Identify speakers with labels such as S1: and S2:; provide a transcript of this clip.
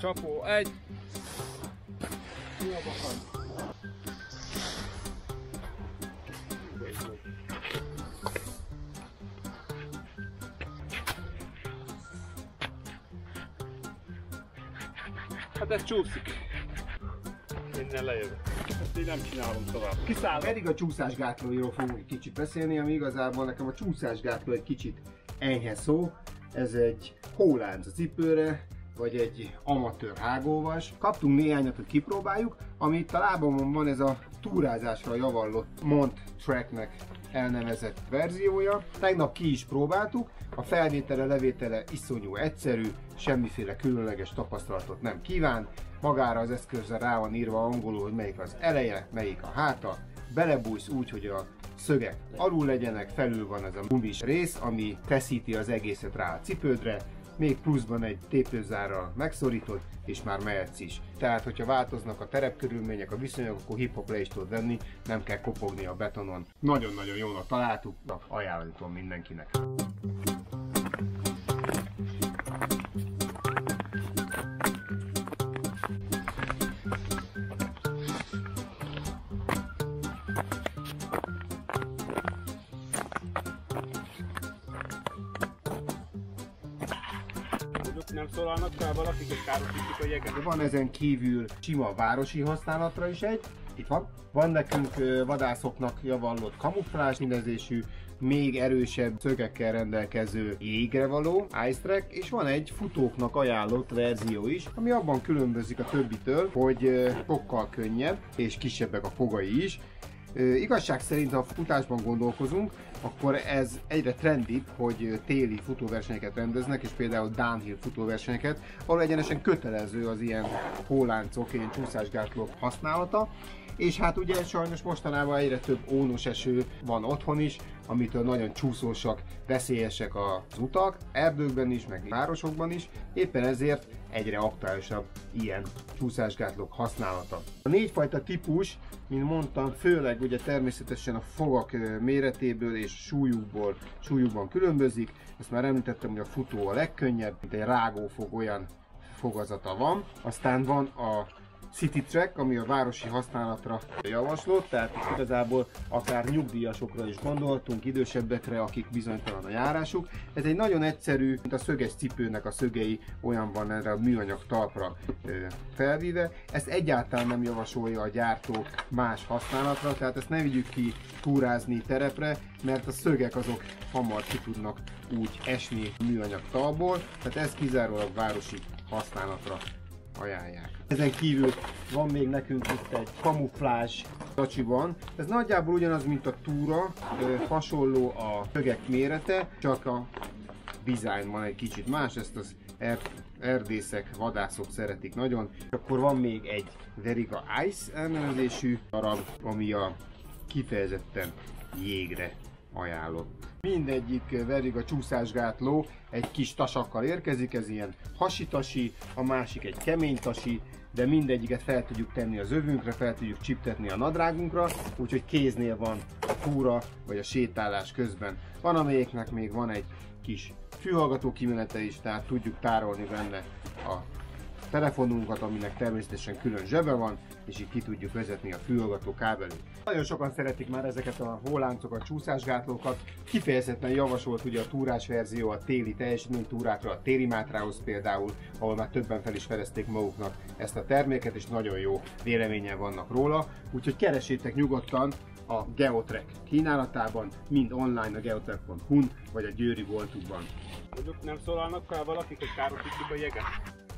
S1: Csapó, egy. Hát ez csúszik. Innen lejövök. Ezt így nem csinálom tovább. Kiszállok.
S2: Pedig a csúszásgátlóiról fogunk egy kicsit beszélni, ami igazából nekem a csúszásgátló egy kicsit enyhe szó. Ez egy hólánc a cipőre, vagy egy amatőr hágóvas. Kaptunk néhányat, hogy kipróbáljuk, ami itt a lábamon van ez a túrázásra javallott Mont Tracknek elnevezett verziója. Tegnap ki is próbáltuk, a felvétele, levétele iszonyú egyszerű, semmiféle különleges tapasztalatot nem kíván. Magára az eszközre rá van írva angolul, hogy melyik az eleje, melyik a háta. Belebújsz úgy, hogy a szögek alul legyenek, felül van ez a gumis rész, ami teszíti az egészet rá a cipődre, még pluszban egy tépőzárral megszorítod, és már mehetsz is. Tehát, hogyha változnak a terepkörülmények, a viszonyok, akkor hip-hop le is tudod venni, nem kell kopogni a betonon. Nagyon-nagyon jónak találtuk, ajánlom mindenkinek.
S1: Nem szólalnak fel valakik, hogy károsítjuk a jeget.
S2: Van ezen kívül sima városi használatra is egy. Itt van. Van nekünk vadászoknak javallott kamuflás színezésű, még erősebb szögekkel rendelkező jégre való Ice Track, és van egy futóknak ajánlott verzió is, ami abban különbözik a többitől, hogy sokkal könnyebb, és kisebbek a fogai is, igazság szerint, ha futásban gondolkozunk, akkor ez egyre trendibb, hogy téli futóversenyeket rendeznek, és például downhill futóversenyeket, ahol egyenesen kötelező az ilyen hóláncok, ilyen csúszásgátlók használata. És hát ugye sajnos mostanában egyre több ónos eső van otthon is, amitől nagyon csúszósak, veszélyesek az utak, erdőkben is, meg városokban is, éppen ezért egyre aktuálisabb ilyen csúszásgátlók használata. A négyfajta típus, mint mondtam, főleg ugye természetesen a fogak ö, méretéből és súlyukból, súlyukban különbözik. Ezt már említettem, hogy a futó a legkönnyebb, mint egy rágófog olyan fogazata van. Aztán van a City Track, ami a városi használatra javaslott, tehát igazából akár nyugdíjasokra is gondoltunk, idősebbekre, akik bizonytalan a járásuk. Ez egy nagyon egyszerű, mint a szöges cipőnek a szögei olyan van erre a műanyag talpra felvíve. Ezt egyáltalán nem javasolja a gyártó más használatra, tehát ezt ne vigyük ki túrázni terepre, mert a szögek azok hamar ki tudnak úgy esni műanyag talból, tehát ez kizárólag városi használatra ajánlják. Ezen kívül van még nekünk itt egy kamuflás kacsiban. Ez nagyjából ugyanaz, mint a túra, hasonló a szögek mérete, csak a design van egy kicsit más, ezt az er- erdészek, vadászok szeretik nagyon. Akkor van még egy Veriga Ice elnevezésű darab, ami a kifejezetten jégre ajánlott. Mindegyik Veriga csúszásgátló egy kis tasakkal érkezik, ez ilyen hasitasi, a másik egy kemény tasi, de mindegyiket fel tudjuk tenni az övünkre, fel tudjuk csiptetni a nadrágunkra, úgyhogy kéznél van a túra vagy a sétálás közben. Van amelyiknek még van egy kis fülhallgató kimenete is, tehát tudjuk tárolni benne a telefonunkat, aminek természetesen külön zsebe van, és így ki tudjuk vezetni a fülhallgató kábelét. Nagyon sokan szeretik már ezeket a hóláncokat, csúszásgátlókat. Kifejezetten javasolt ugye a túrás verzió a téli teljesítménytúrákra, a téli mátrához például, ahol már többen fel is fedezték maguknak ezt a terméket, és nagyon jó véleményen vannak róla. Úgyhogy keresétek nyugodtan a Geotrek kínálatában, mind online a geotrek.hu-n, vagy a Győri boltukban.
S1: Mondjuk nem szólalnak fel valakik, hogy károsítjuk a jeget.